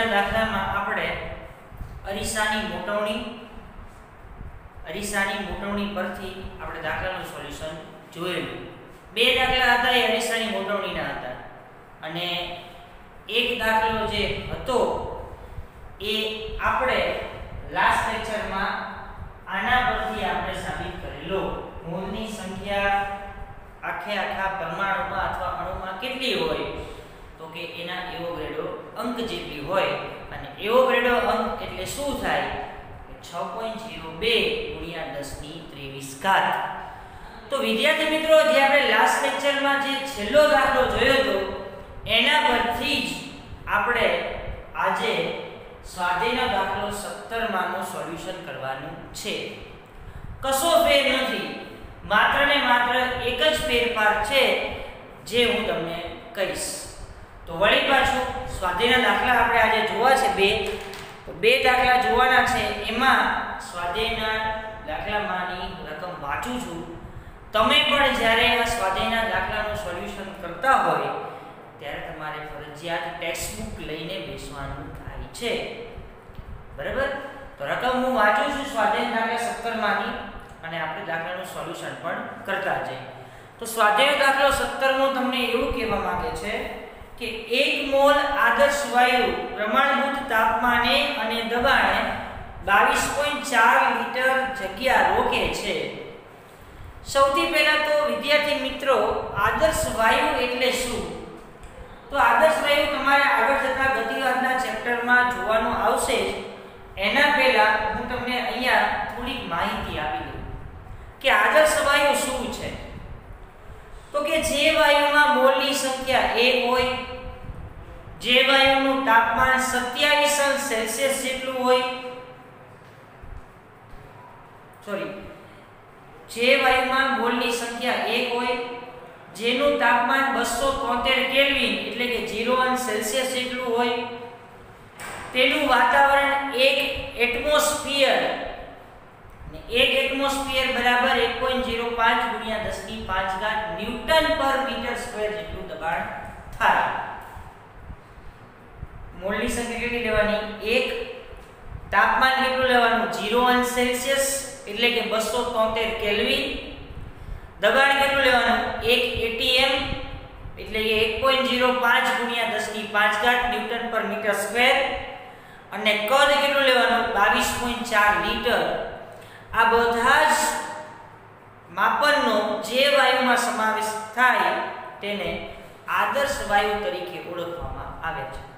સ્વાધ્યાયના દાખલામાં આપણે અરીસાની મોટવણી અરીસાની મોટવણી પરથી આપણે દાખલાનું સોલ્યુશન જોયેલું. બે દાખલા હતા એ અરીસાની મોટવણીના હતા. અને એક દાખલો જે હતો એ આપણે લાસ્ટ લેક્ચરમાં આના પરથી આપણે સાબિત કરેલો. મૂળની સંખ્યા આખે આખા પરમાણુમાં અથવા અણુમાં કેટલી હોય? તો કે એના એવોગ્રેડો અંક જેટલી હોય અને એવોગ્રેડો અંક એટલે શું થાય? કે 6.02 ગુણ્યા 10 ની 23 ઘાત. તો વિદ્યાર્થી મિત્રો, જે આપણે લાસ્ટ લેક્ચરમાં જે છેલ્લો દાખલો જોયો હતો, એના પરથી જ આપણે આજે સ્વાધ્યાયનો દાખલો 17 માંનો સોલ્યુશન કરવાનું છે. કશો ફેર નથી. માત્ર ને માત્ર એક જ ફેરફાર છે, જે હું તમને કહીશ. તો વળી પાછું સ્વાધ્યાયના દાખલા આપણે આજે જોવા છે બે. તો બે દાખલા જોવાના છે. એમાં સ્વાધ્યાયના દાખલામાંની રકમ વાંચું છું. તમે પણ જ્યારે આ સ્વાધ્યાયના દાખલાનું સોલ્યુશન કરતા હોય, ત્યારે તમારે ફરજિયાત ટેક્સ્ટબુક લઈને બેસવાનું થાય છે. બરાબર? તો રકમ હું વાંચું છું સ્વાધ્યાય દાખલા સત્તરમાંની અને આપણે દાખલાનું સોલ્યુશન પણ કરતા જઈએ. તો સ્વાધ્યાય દાખલો સત્તરનો તમને એવું કહેવા માંગે છે કે 1 મોલ આદર્શ વાયુ પ્રમાણભૂત તાપમાને અને દબાણે 22.4 લિટર જગ્યા રોકે છે. સૌથી પહેલા તો વિદ્યાર્થી મિત્રો, આદર્શ વાયુ એટલે શું? તો આદર્શ વાયુ તમારે આગળ જતા ગતિવાદના ચેપ્ટરમાં જોવાનું આવશે એના પહેલા હું તમને અહીંયા થોડીક માહિતી આપી દઉં કે આદર્શ વાયુ શું છે? તો કે જે વાયુમાં મોલની સંખ્યા 1 હોય જે વાયુનું તાપમાન 27 સેલ્સિયસ જેટલું હોય સોરી જે વાયુમાં મોલની સંખ્યા 1 હોય, જેનું તાપમાન 273 કેલ્વિન એટલે કે 0 સેલ્સિયસ જેટલું હોય, તેનું વાતાવરણ એક એટમોસ્ફિયર એક એટમોસ્ફિયર બરાબર 1.05 ગુણ્યા 10 ની 5 ઘાત ન્યૂટન પર મીટર સ્ક્વેર જેટલું દબાણ થાય. મોલની સંખ્યા કેટલી લેવાની? એક. તાપમાન કેટલું લેવાનું? 0 સેલ્સિયસ એટલે કે 273 કેલ્વિન દબાણ કેટલું લેવાનું? 1 એટીએમ એટલે કે 1.05 ગુણ્યા 10 ની 5 ઘાત ન્યૂટન પર મીટર સ્ક્વેર. અને કદ કેટલું લેવાનું? 22.4 લીટર. આ બધા જ માપનનો જે વાયુમાં સમાવેશ થાય તેને આદર્શ વાયુ તરીકે ઓળખવામાં આવે છે.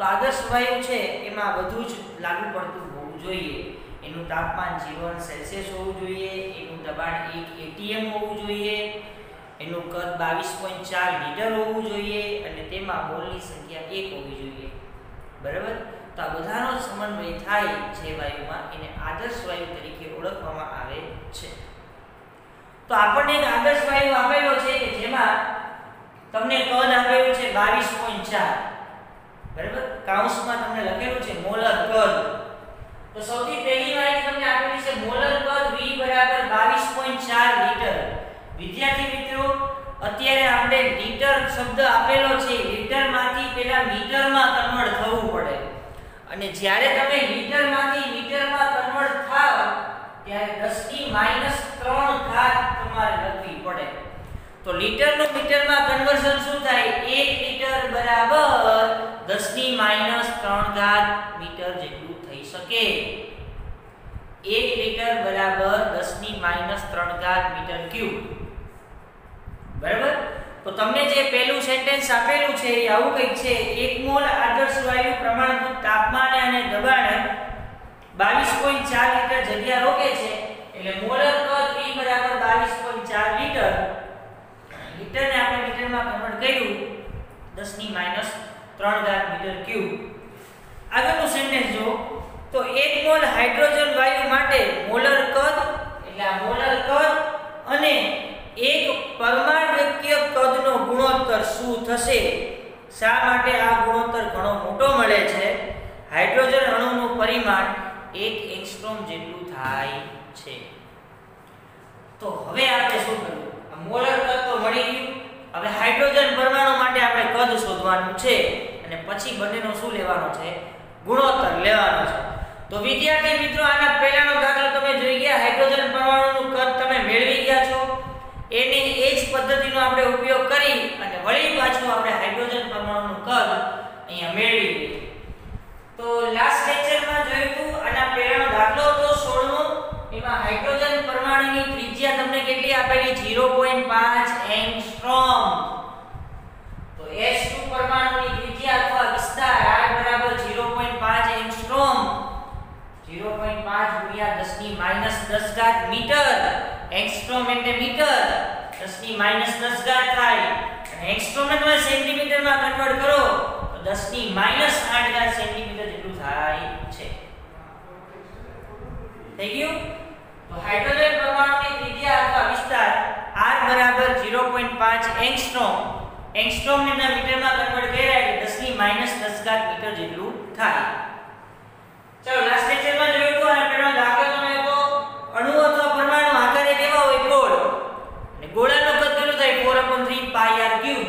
તો આદર્શ વાયુ છે, એમાં બધું જ લાગુ પડતું હોવું જોઈએ. એનું તાપમાન જીવન સેલ્સિયસ હોવું જોઈએ, એનું દબાણ એક એટીએમ હોવું જોઈએ, એનું કદ 22.4 લીટર હોવું જોઈએ અને તેમાં મોલની સંખ્યા એક હોવી જોઈએ. બરાબર? તો આ બધાનો સમન્વય થાય જે વાયુમાં એને આદર્શ વાયુ તરીકે ઓળખવામાં આવે છે. તો આપણને એક આદર્શ વાયુ આપેલો છે જેમાં તમને કદ આપેલું છે 22.4 બરાબર? કાઉન્સમાં તમને લખેલું છે મોલર કદ. તો સૌથી પહેલી માહિતી તમને આપેલી છે મોલર કદ V બરાબર 22.4 લીટર. વિદ્યાર્થી મિત્રો, અત્યારે આપણે લીટર શબ્દ આપેલો છે, લીટરમાંથી પહેલા મીટરમાં કન્વર્ટ થવું પડે. અને જ્યારે તમે લીટરમાંથી મીટરમાં કન્વર્ટ થાવ, ત્યારે 10 ની -3 ઘાત તમારે લખવી પડે. તો લીટરનું મીટરમાં કન્વર્ઝન શું થાય? 1 લીટર બરાબર 10 ની માઇનસ -3 ઘાત મીટર જેટલું થઈ શકે. 1 લીટર બરાબર 10 ની -3 ઘાત મીટર ક્યુબ. બરાબર? તો તમને જે પહેલું સેન્ટેન્સ આપેલું છે એ આવું કંઈક છે. 1 મોલ આદર્શ વાયુ પ્રમાણભૂત તાપમાને અને દબાણે 22.4 લીટર જગ્યા રોકે છે. એટલે મોલર કદ V બરાબર 22.4 લીટર લીટરને આપણે મીટરમાં કન્વર્ટ કર્યું 10 ની -3 ઘાત મીટર ક્યુબ આગળનું સેન્ટેન્સ જો તો 1 મોલ હાઇડ્રોજન વાયુ માટે મોલર કદ, એટલે આ મોલર કદ અને એક પરમાણ્વીય કદનો ગુણોત્તર શું થશે? શા માટે આ ગુણોત્તર ઘણો મોટો મળે છે? હાઇડ્રોજન અણુનું પરિમાણ 1 એંગસ્ટ્રોમ જેટલું થાય છે. તો હવે આપણે શું કરવું આ મોલર કદ તો મળી ગયું. હવે હાઇડ્રોજન પરમાણુ માટે આપણે કદ શોધવાનું છે અને પછી બંનેનો શું લેવાનો છે? ગુણોત્તર લેવાનો છે. તો વિદ્યાર્થી મિત્રો, આના પહેલાનો દાખલો તમે જોઈ ગયા. હાઇડ્રોજન પરમાણુનું કદ તમે મેળવી ગયા છો. એની એ જ પદ્ધતિનો આપણે ઉપયોગ કરી અને વળી પાછું આપણે હાઇડ્રોજન પરમાણુનું કદ અહીંયા મેળવી તો લાસ્ટ લેક્ચરમાં જોયું હતું, આના પહેલાનો દાખલો હતો 16મો એમાં હાઇડ્રોજન પરમાણુની ત્રિજ્યા તમને કેટલી આપેલી? 0.5 એંગસ્ટ્રોમ. તો H2 પરમાણુની ત્રિજ્યા અથવા વિસ્તાર r બરાબર 0.5 એંગસ્ટ્રોમ. 0.5 ગુણ્યા 10 ની માઇનસ 10 ઘાત મીટર. એંગસ્ટ્રોમ એટલે મીટર. 10 ની માઇનસ 10 ઘાત થાય. અને એંગસ્ટ્રોમ સેન્ટીમીટરમાં કન્વર્ટ કરો, તો 10 ની માઇનસ 8 ઘાત સેન્ટીમીટર જેટલું થાય છે. થઈ ગયું? તો હાઇડ્રોજન પરમાણુની ત્રિજ્યા અથવા વિસ્તાર r બરાબર 0.5 એંગસ્ટ્રોમ. એંગસ્ટ્રોમ ને મીટરમાં કન્વર્ટ કર્યા એટલે 10 ની માઇનસ 10 ઘાત મીટર જેટલું થાય. ચલો લાસ્ટ લેક્ચરમાં જોયું તો અને પેલો દાખલો તમે તો અણુ અથવા પરમાણુ આકારે કેવા હોય? ગોળ. અને ગોળાનું કદ કેટલું થાય? 4/3 pi r ક્યુબ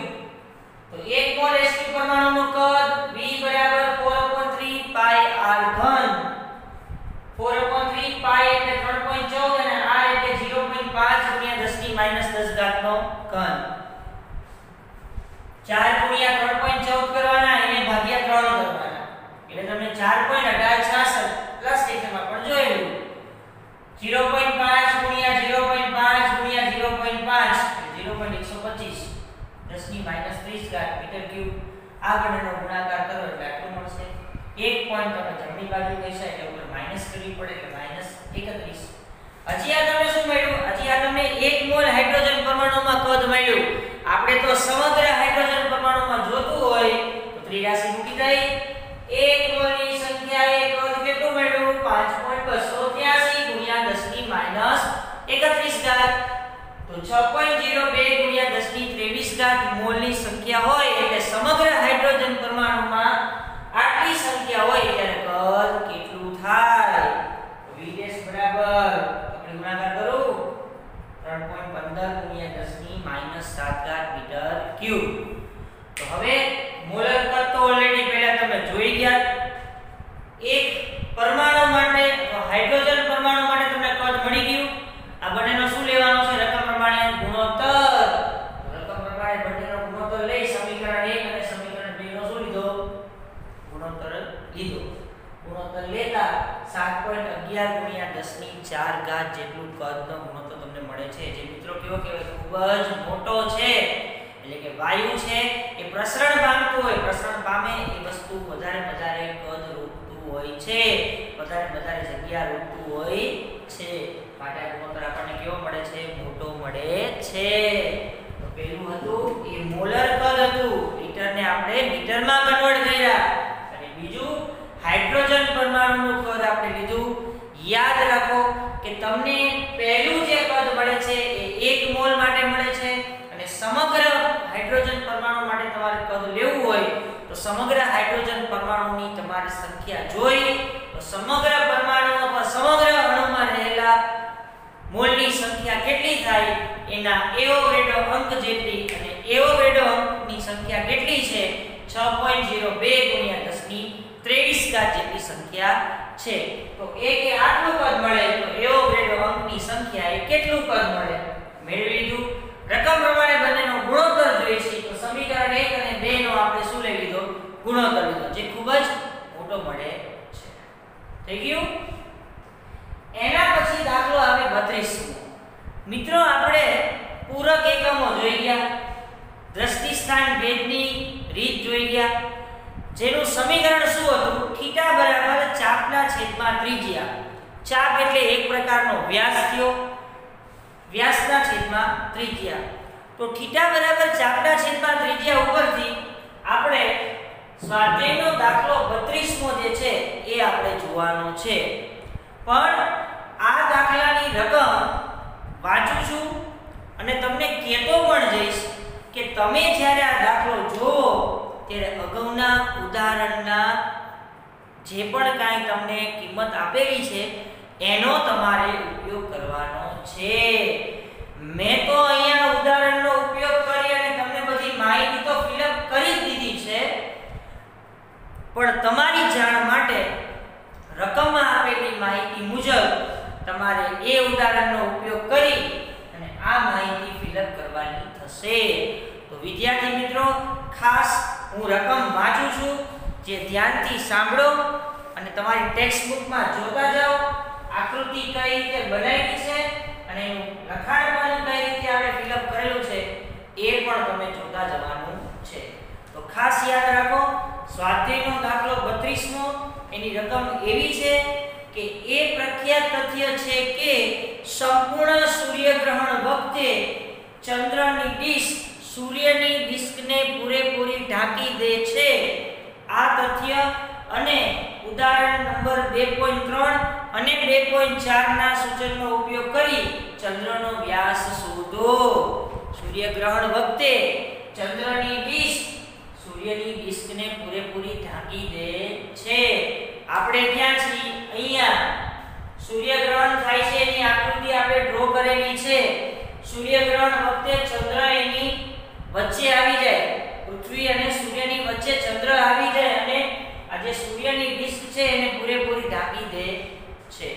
તો 1 મોલ H2 પરમાણુનો કદ V 4/3 pi r 4/3 pi એટલે 3.14 અને r એટલે 0.5 ગુણ્યા 10 ની માઇનસ 10 ઘાતનો ઘન. 4 ગુણ્યા 3.14 કરવાના, એને ભાગ્યા ત્રણ કરવાના. એટલે તમને 4.1866 પ્લસ લેખનમાં પણ જોયેલું 0.5 ગુણ્યા 0.5 ગુણ્યા 0.5 0.125 10 ની માઇનસ 30 ઘાત મીટર ક્યુબ. આ બંનેનો ગુણાકાર કરો એટલે આટલું મળશે. એક પોઈન્ટ તમે જમણી બાજુ કહેશો એટલે ઉપર માઇનસ કરવી પડે એટલે માઇનસ 31 હજી આ તમને શું મળ્યું? હજી આ તમને 1 મોલ હાઇડ્રોજન પરમાણુમાં કદ મળ્યું. આપણે તો સમગ્ર હાઇડ્રોજન પરમાણુમાં જોતું હોય તો ત્રિરાશી મૂકી દઈ. એક મોલની સંખ્યા એ કદ કેટલું મળ્યું? 5.283 ગુણ્યા 10 ની માઇનસ 31 ઘાત. તો 6.02 ગુણ્યા 10 ની 23 ઘાત મોલની સંખ્યા હોય એટલે સમગ્ર હાઇડ્રોજન પરમાણુમાં આટલી સંખ્યા હોય ત્યારે કદ કેટલું થાય? V' બરાબર. ગુણાકાર કરો. 3.15 10 ની માઇનસ 7 ઘાત મીટર ક્યુબ તો હવે મોલર કદ તો ઓલરેડી પહેલા તમે જોઈ ગયા. એક પરમાણુ માટે હાઇડ્રોજન પરમાણુ માટે તમને કદ મળી ગયું. આ બંનેનો શું લેવાનો છે રકમ પ્રમાણે ગુણોત્તર રકમ પ્રમાણે બંનેનો ગુણોત્તર લઈ સમીકરણ 1 અને સમીકરણ 2 નો શું લીધો ગુણોત્તર લીધો ગુણોત્તર લેતા 7.11 ગુણ્યા 10 ની 4 ઘાત જેટલું કદનો ગુણોત્તર તમને મળે છે. જે મિત્રો કેવો કહેવાય ખૂબ જ મોટો છે. એટલે કે વાયુ છે એ પ્રસરણ પામતું હોય. પ્રસરણ પામે એ વસ્તુ વધારે વધારે કદ રોકતું હોય છે. વધારે વધારે જગ્યા રોકતું હોય છે. માટે ગુણોત્તર આપણને કેવો મળે છે? મોટો મળે છે. તો પેલું હતું એ મોલર કદ હતું. લીટરને આપણે મીટરમાં કન્વર્ટ કર્યા. અને બીજું હાઇડ્રોજન પરમાણુનું કદ આપણે લીધું. યાદ રાખો કે તમને પહેલું જે કદ મળે છે એ 1 મોલ માટે મળે છે અને સમગ્ર હાઇડ્રોજન પરમાણુ માટે તમારે કદ લેવું હોય તો સમગ્ર હાઇડ્રોજન પરમાણુની તમારી સંખ્યા જોઈ, તો સમગ્ર પરમાણુ અથવા સમગ્ર અણુમાં રહેલા મોલની સંખ્યા કેટલી થાય? એના એવોગેડ્રો અંક જેટલી અને એવોગેડ્રો અંકની સંખ્યા કેટલી છે? 6.02 ગુણ્યા 10 ની 23 ઘાત જેટલી સંખ્યા છે. તો એ આટલું કદ મળે, તો એવો એવોગેડ્રો અંકની સંખ્યા એ કેટલું કદ મળે? મેળવી લીધું. રકમ પ્રમાણે બંનેનો ગુણોત્તર જોઈએ છે. તો સમીકરણ 1 અને 2 નો આપણે શું લઈ લીધો? ગુણોત્તર લીધો, જે ખૂબ જ મોટો મળે છે. થઈ ગયું? એના પછી દાખલો આવે 32મો મિત્રો, આપણે પૂરક એકમો જોઈ ગયા. દ્રષ્ટિ સ્થાન ભેદની રીત જોઈ ગયા. જેનું સમીકરણ શું હતું? થીટા બરાબર ચાપના છેદમાં ત્રિજ્યા. ચાપ એટલે એક પ્રકારનો વ્યાસ થયો. વ્યાસના છેદમાં ત્રિજ્યા. તો થીટા બરાબર ચાપના છેદમાં ત્રિજ્યા ઉપરથી આપણે સ્વાધ્યાયનો દાખલો 32મો જે છે એ આપણે જોવાનો છે. પણ આ દાખલાની રકમ વાંચું છું અને તમને કહેતો પણ જઈશ કે તમે જ્યારે આ દાખલો જોવો ત્યારે અગાઉના ઉદાહરણના જે પણ કાંઈ તમને કિંમત આપેલી છે, એનો તમારે ઉપયોગ કરવાનો છે. મેં તો અહીંયા ઉદાહરણનો ઉપયોગ કરી અને તમને બધી માહિતી તો ફિલઅપ કરી દીધી છે. પણ તમારી જાણ માટે રકમમાં આપેલી માહિતી મુજબ તમારે એ ઉદાહરણનો ઉપયોગ કરી અને આ માહિતી ફિલઅપ કરવાની થશે. તો વિદ્યાર્થી મિત્રો, ખાસ હું રકમ વાંચું છું, જે ધ્યાનથી સાંભળો અને તમારી ટેક્સ્ટ બુકમાં જોતા જાઓ. આકૃતિ કઈ રીતે બનાવી છે અને લખાણ કઈ રીતે આપણે ફિલઅપ કરેલું છે, એ પણ તમે જોતા જવાનું છે. તો ખાસ યાદ રાખો, સ્વાધ્યાયનો દાખલો 32મો એની રકમ એવી છે કે એ પ્રખ્યાત તથ્ય છે કે સંપૂર્ણ સૂર્યગ્રહણ વખતે ચંદ્રની ડિસ્ક સૂર્યની ડિસ્કને પૂરેપૂરી ઢાંકી દે છે. આ તથ્ય અને ઉદાહરણ નંબર 2.3 અને 2.4 ના સૂચનનો ઉપયોગ કરી ચંદ્રનો વ્યાસ શોધો. સૂર્યગ્રહણ વખતે ચંદ્રની ડિસ્ક સૂર્યની ડિસ્કને પૂરેપૂરી ઢાંકી દે છે. આપણે ક્યાં છીએ? અહીંયા. સૂર્યગ્રહણ થાય છે એની આકૃતિ આપણે ડ્રો કરેલી છે. સૂર્યગ્રહણ વખતે ચંદ્ર એની વચ્ચે આવી જાય. પૃથ્વી અને સૂર્યની વચ્ચે ચંદ્ર આવી જાય અને આ જે સૂર્યની ડિસ્ક છે એને પૂરેપૂરી ઢાંકી દે છે.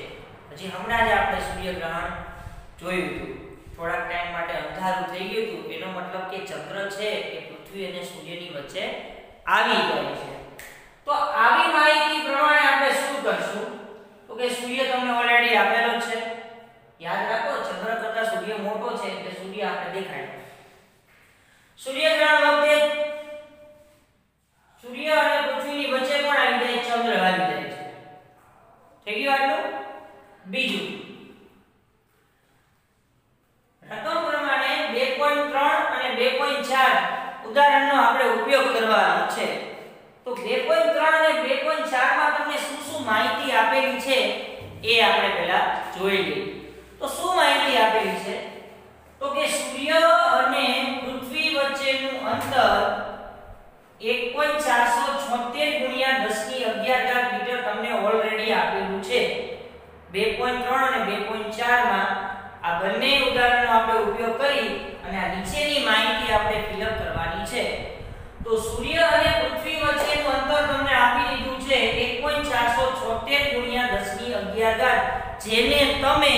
પછી હમણાં જ આપણે સૂર્યગ્રહણ જોયું હતું. થોડાક ટાઈમ માટે અંધારું થઈ ગયું હતું. એનો મતલબ કે ચંદ્ર છે એ પૃથ્વી અને સૂર્યની વચ્ચે આવી ગયો છે. તો આવી માહિતી પ્રમાણે આપણે શું કરશું? તો કે સૂર્ય તમને ઓલરેડી આપેલો છે. યાદ રાખો, ચંદ્ર કરતા સૂર્ય મોટો છે એટલે સૂર્ય આપણે દેખાય સૂર્યગ્રહણ વખતે સૂર્ય અને પૃથ્વીની વચ્ચે પણ આવી જાય, ચંદ્ર આવી છે. થઈ ગયું આટલું? બીજું. રકમ પ્રમાણે 2.3 અને 2.4 ઉદાહરણનો આપણે ઉપયોગ કરવાનો છે. તો 2.3 અને 2.4 માં તમને શું શું માહિતી આપેલી છે એ આપણે પહેલા જોઈ લઈએ. તો શું માહિતી આપેલી છે? તો કે 1.476 ગુણ્યા 10 ની 11 મીટર તમને ઓલરેડી આપેલું છે. 2.3 અને 2.4 માં આ બંને ઉદાહરણનો આપણે ઉપયોગ કરી અને આ નીચેની માહિતી આપણે ફિલઅપ કરવાની છે. તો સૂર્ય અને પૃથ્વી વચ્ચેનું અંતર તમને આપી દીધું છે 1.476 ગુણ્યા 10 ની 11 જેને તમે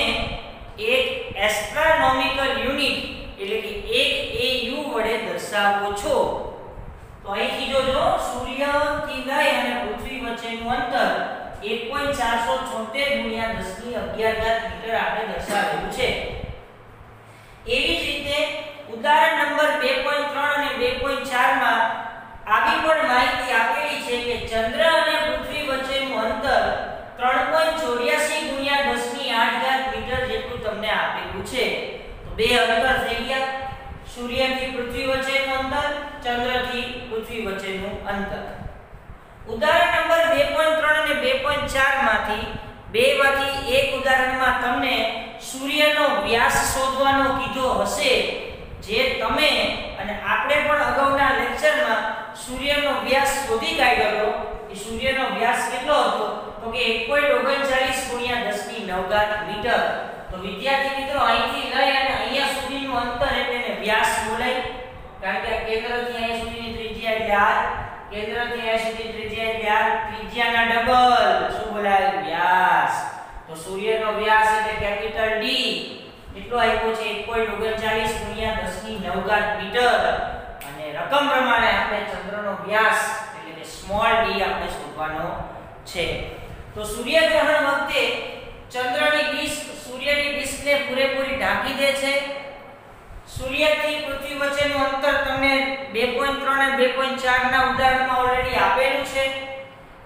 એક એસ્ટ્રોનોમિકલ યુનિટ એટલે કે 1 AU વડે દર્શાવો છો. તો અહીંથી જોજો સૂર્યથી લઈ અને પૃથ્વી વચ્ચેનું અંતર 1.476 ગુણ્યા 10 ની 11 મીટર આપણે દર્શાવેલું છે. એવી જ રીતે ઉદાહરણ નંબર 2.3 અને 2.4 માં આવી પણ માહિતી આપેલી છે કે ચંદ્ર અને પૃથ્વી વચ્ચેનું અંતર 3.84 ગુણ્યા 10 ની 8 મીટર જેટલું તમને આપેલું છે. તો બે અંતર થઈ ગયા. સૂર્યથી પૃથ્વી વચ્ચેનું અંતર, ચંદ્રથી પૃથ્વી વચ્ચેનું અંતર. ઉદાહરણ નંબર 2.3 અને 2.4 માંથી બે માંથી એક ઉદાહરણમાં તમને સૂર્યનો વ્યાસ શોધવાનો કીધો હશે, જે તમે અને આપણે પણ અગાઉના લેક્ચરમાં સૂર્યનો વ્યાસ શોધી કાઢ્યો હતો. એ સૂર્યનો વ્યાસ કેટલો હતો? તો કે 1.39 ગુણ્યા 10 ની 9 મીટર. તો વિદ્યાર્થી મિત્રો, અહીંથી લઈ અને અહીંયા સુધીનું અંતર એટલે એને વ્યાસ બોલાય. કારણ કે આ કેન્દ્રથી અહીં સુધીની ત્રિજ્યા એટલે r કેન્દ્રથી અહીં સુધી ત્રિજ્યા એટલે r ત્રિજ્યાના ડબલ શું બોલાય? વ્યાસ. તો સૂર્યનો વ્યાસ એટલે કેપિટલ D. કેટલો આપ્યો છે 1.39 ગુણ્યા 10 ની 9 મીટર. અને રકમ પ્રમાણે આપણે ચંદ્રનો વ્યાસ એટલે કે સ્મોલ d આપણે શોધવાનો છે. તો સૂર્યગ્રહણ વખતે ચંદ્રની ડિસ્ક દે છે. સૂર્યથી પૃથ્વી વચ્ચેનું અંતર તમને 2.3 અને 2.4 ના ઉદાહરણમાં ઓલરેડી આપેલું છે.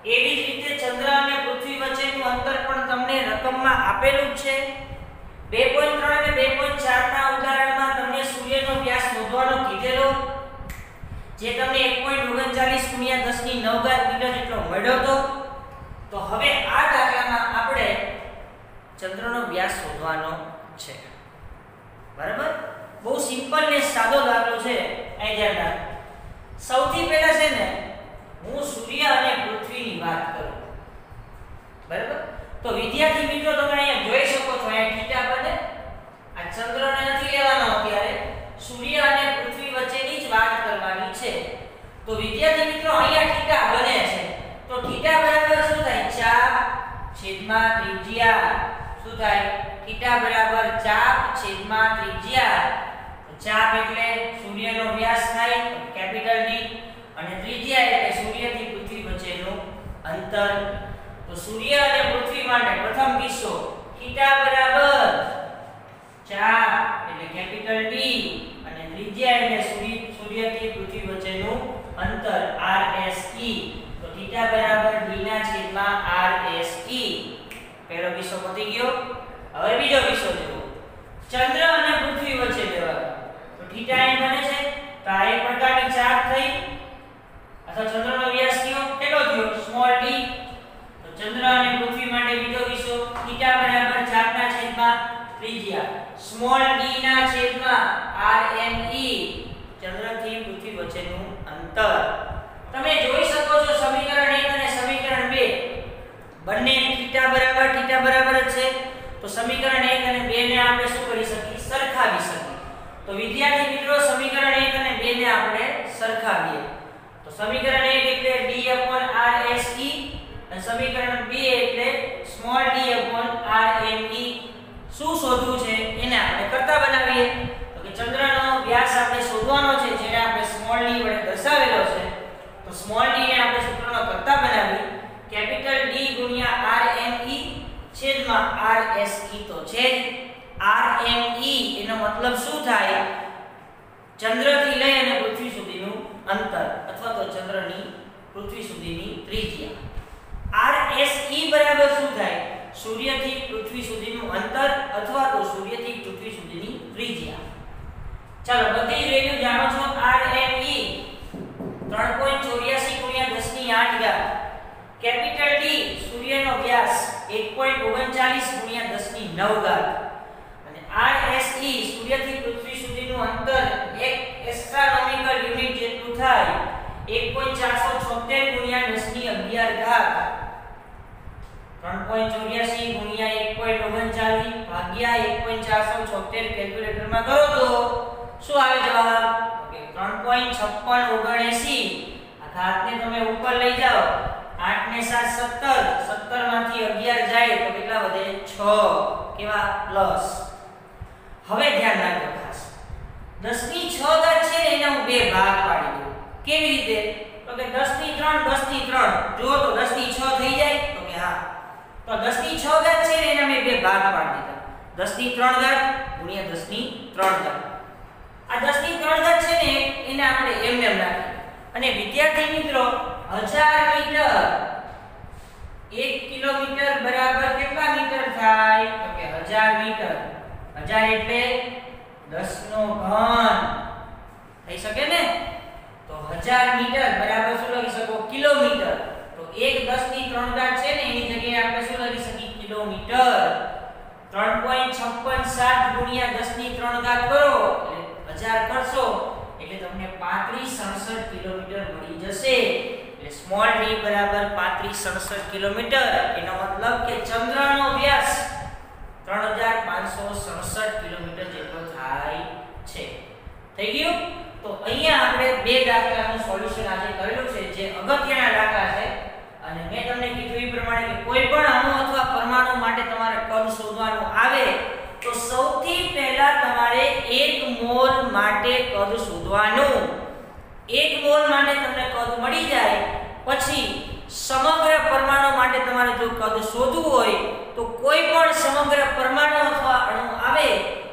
એવી જ રીતે ચંદ્ર અને પૃથ્વી વચ્ચેનું અંતર પણ તમને રકમમાં આપેલું છે. 2.3 અને 2.4 ના ઉદાહરણમાં તમને સૂર્યનો વ્યાસ શોધવાનો કીધેલો, જે તમને 1.39 ગુણ્યા 10 ની 9 મીટર જેટલો મળ્યો હતો. તો હવે આ દાખલામાં આપણે ચંદ્રનો વ્યાસ શોધવાનો છે. બરાબર? બહુ સિમ્પલ ને સાદો દાખલો છે. અહીં ધ્યાન રાખ. સૌથી પહેલા છે ને, હું સૂર્ય અને પૃથ્વીની વાત કરું. બરાબર? તો વિદ્યાર્થી મિત્રો, તમે અહીંયા જોઈ શકો છો, અહીંયા થીટા બને આ ચંદ્રને નથી લેવાનો અત્યારે. સૂર્ય અને પૃથ્વી વચ્ચેની જ વાત કરવાની છે. તો વિદ્યાર્થી મિત્રો, અહીંયા થીટા બને છે. તો થીટા બરાબર શું થાય? ચાપ છેદમાં ત્રિજ્યા. શું થાય? થીટા બરાબર ચાપ છેદમાં ત્રિજ્યા. ચાપ એટલે સૂર્યનો વ્યાસ થાય કેપિટલ ડી. અને ત્રિજ્યા એટલે સૂર્યથી પૃથ્વી વચ્ચેનું અંતર. તો સૂર્ય અને પૃથ્વી માટે પ્રથમ કિસ્સો થીટા બરાબર ચાપ એટલે કેપિટલ ડી. અને ત્રિજ્યા એટલે સૂર્ય સૂર્યથી પૃથ્વી વચ્ચેનું અંતર આર એસ ઈ તો થીટા બરાબર ડી ના છેદમાં ઈ પહેલો કિસ્સો પતી ગયો. હવે બીજો કિસ્સો જુઓ ચંદ્ર અને પૃથ્વી વચ્ચે લેવાનો તો થીટા એ બને છે. તો આ એક પ્રકારની ચાપ થઈ. અથવા ચંદ્રનો વ્યાસ કયો? કેટલો થયો? Small d. તો ચંદ્ર અને પૃથ્વી માટે બીજો કિસ્સો. થીટા બરાબર ચાપના છેદમાં ત્રિજ્યા. સ્મોલ d ના છેદમાં rme ચંદ્રથી પૃથ્વી વચ્ચેનું અંતર. તમે જોઈ શકો છો સમીકરણ 1 અને સમીકરણ 2 બંને થીટા બરાબર તો સમીકરણ 1 અને 2 ને આપણે શું કરી શકીએ? સરખાવી શકીએ. તો વિદ્યાર્થી મિત્રો, સમીકરણ 1 અને 2 ને આપણે સરખાવીએ. તો સમીકરણ 1 એટલે d rse અને સમીકરણ 2 એટલે સ્મોલ d rme શું શોધવું છે? એને આપણે કરતા બનાવીએ. તો કે ચંદ્રનો વ્યાસ આપણે શોધવાનો છે, જેને આપણે સ્મોલ d વડે દર્શાવેલો છે. તો સ્મોલ d ને આપણે સૂત્રનો કરતા બનાવી કેપિટલ D ગુણ્યા RME છેદમાં ઈ તો છે. આર એમ ઈ એનો મતલબ શું થાય? ચંદ્રથી લઈ અને પૃથ્વી સુધીનું અંતર અથવા તો ચંદ્રની પૃથ્વી સુધીની ત્રિજ્યા. RSE બરાબર શું થાય? સૂર્યથી પૃથ્વી સુધીનું અંતર અથવા તો સૂર્યથી પૃથ્વી સુધીની ત્રિજ્યા. ચાલો, બધી જ વેલ્યુ જાણો છો? આર એમ ઈ 3.84 ગુણ્યા 10 ની 8 ઘાત. કેપિટલ D સૂર્યનો વ્યાસ 1.39 ગુણ્યા 10 ની 9 ઘાત. અને RSE સૂર્યથી પૃથ્વી સુધીનું અંતર એક એસ્ટ્રોનોમિકલ યુનિટ જેટલું થાય 1.476 ગુણ્યા 10 ની 11 ઘાત 3.84 ગુણ્યા 1.39 ભાગ્યા 1.476 કેલ્ક્યુલેટરમાં કરો તો શું આવે જવાબ? ઓકે 3.56 આ ઘાતને તમે ઉપર લઈ જાઓ. 8 ને 7 17 17 માંથી 11 જાય તો કેટલા વધે? 6 કેવા? પ્લસ. હવે ધ્યાન રાખજો ખાસ. 10 ની 6 ઘાત છે ને એના હું બે ભાગ પાડી દઉં. કેવી રીતે? તો કે 10 ની 3 10 ની 3 જુઓ તો 10 ની 6 થઈ જાય. તો કે હા. તો 10 ની 6 ઘાત છે ને એના મેં બે ભાગ પાડી દીધા. 10 ની 3 ઘાત ગુણ્યા 10 ની 3 ઘાત. આ 10 ની 3 ઘાત છે ને એને આપણે એમ એમ રાખીએ. અને વિદ્યાર્થી મિત્રો 1000 મીટર. એક કિલોમીટર બરાબર કેટલા મીટર થાય? તો કે હજાર મીટર. હજાર એટલે દસ નો ઘન. થઈ શકે ને? તો હજાર મીટર બરાબર શું લખી શકો? કિલોમીટર. તો એક દસની ત્રણ ઘાત છે ને, એની જગ્યાએ આપણે શું લખી શકીએ? કિલોમીટર. 3.567 ગુણ્યા દસની ત્રણ ઘાત કરો, એટલે હજાર કરશો, એટલે તમને 3567 કિલોમીટર મળી જશે. સ્મોલ d બરાબર 3567 કિલોમીટર. એનો મતલબ કે ચંદ્રનો વ્યાસ 3567 કિલોમીટર જેટલો થાય છે. થઈ ગયું? તો અહીંયા આપણે બે દાખલાનું સોલ્યુશન આજે કરેલું છે, જે અગત્યના દાખલા છે. અને મેં તમને કીધું એ પ્રમાણે કે કોઈ પણ અણુ અથવા પરમાણુ માટે તમારે કદ શોધવાનું આવે, તો સૌથી પહેલા તમારે 1 મોલ માટે કદ શોધવાનું. 1 મોલ માટે તમને કદ મળી જાય પછી સમગ્ર પરમાણુ માટે તમારે જો કદ શોધવું હોય, તો કોઈ પણ સમગ્ર પરમાણુ અથવા અણુ આવે,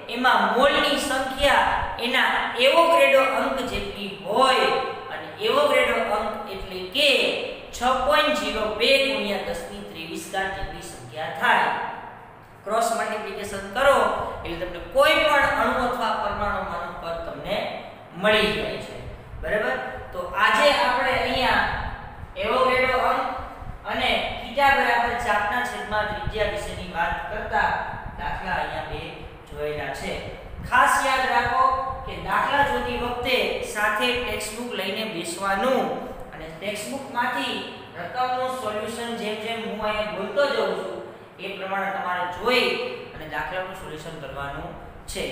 એમાં મોલની સંખ્યા એના એવોગ્રેડો અંક જેટલી હોય અને એવોગ્રેડો અંક એટલે કે 6.02 ગુણ્યા 10 ની 23 ઘાત જેટલી સંખ્યા થાય. ક્રોસ મલ્ટીપ્લિકેશન કરો, એટલે તમને કોઈ પણ અણુ અથવા પરમાણુમાંનું કદ તમને મળી જાય છે. બરાબર? તો આજે આપણે અહીંયા એવોગ્રેડો અંક અને થીટા બરાબર ચાપના છેદમાં ત્રિજ્યા વિશેની વાત કરતા દાખલા અહીંયા બે જોયેલા છે. ખાસ યાદ રાખો કે દાખલા જોતી વખતે સાથે ટેક્સ્ટબુક લઈને બેસવાનું અને ટેક્સ્ટબુકમાંથી રકમનું સોલ્યુશન જેમ જેમ હું અહીંયા બોલતો જઉં છું, એ પ્રમાણે તમારે જોઈ અને દાખલાનું સોલ્યુશન કરવાનું છે.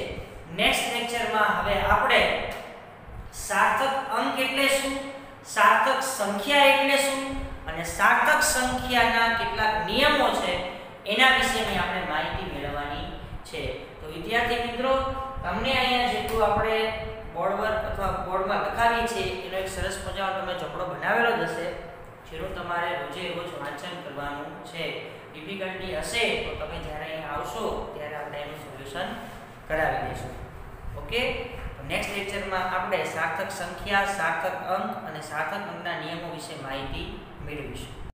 નેક્સ્ટ લેક્ચરમાં હવે આપણે સાર્થક અંક એટલે શું? સાર્થક સંખ્યા એટલે શું? અને સાર્થક સંખ્યાના કેટલાક નિયમો છે, એના વિશેની આપણે માહિતી મેળવવાની છે. તો વિદ્યાર્થી મિત્રો, તમને અહીંયા જેટલું આપણે બોર્ડ પર અથવા બોર્ડમાં લખાવી છે એનો એક સરસ મજાનો તમે ચોપડો બનાવેલો જ હશે. જેનું તમારે રોજે રોજ વાંચન કરવાનું છે. ડિફિકલ્ટી હશે તો તમે જ્યારે અહીંયા આવશો, ત્યારે આપણે એનું સોલ્યુશન કરાવી દઈશું. ઓકે નેક્સ્ટ લેક્ચરમાં આપણે સાર્થક સંખ્યા સાર્થક અંક અને સાર્થક અંકના નિયમો વિશે માહિતી મેળવીશું.